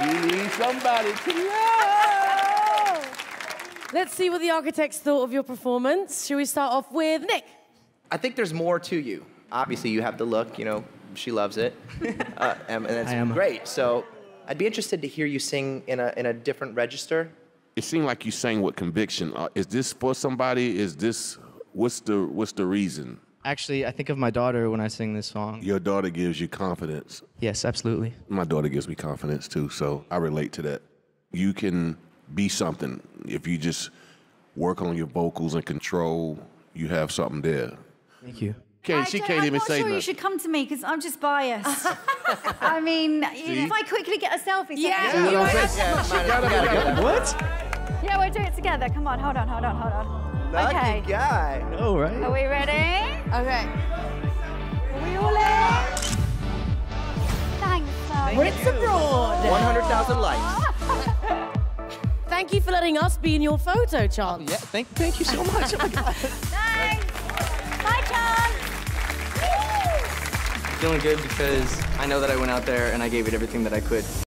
everybody to love. Let's see what the architects thought of your performance. Should we start off with Nick? I think there's more to you. Obviously, you have the look. You know, she loves it, uh, and, and that's great. So, I'd be interested to hear you sing in a in a different register. It seemed like you sang with conviction. Uh, is this for somebody? Is this what's the what's the reason? Actually, I think of my daughter when I sing this song. Your daughter gives you confidence. Yes, absolutely. My daughter gives me confidence too, so I relate to that. You can be something if you just work on your vocals and control. You have something there. Thank you. Can't, I she don't- can't I'm even not say sure nothing. you should come to me because I'm just biased. I mean, if I quickly get a selfie. Yeah, second. you Yeah, might- might- gotta- gotta- What? Yeah, we'll do it together. Come on, hold on, hold on, hold on. Lucky Okay. guy. No, right? Are we ready? Okay. Are we all in? Thanks, Chloe. Ritz abroad. 100,000 likes. Thank you for letting us be in your photo, Chance. Oh, yeah, thank, thank you so much. Oh my God. Thanks. Bye, Chance. Feeling good because I know that I went out there and I gave it everything that I could.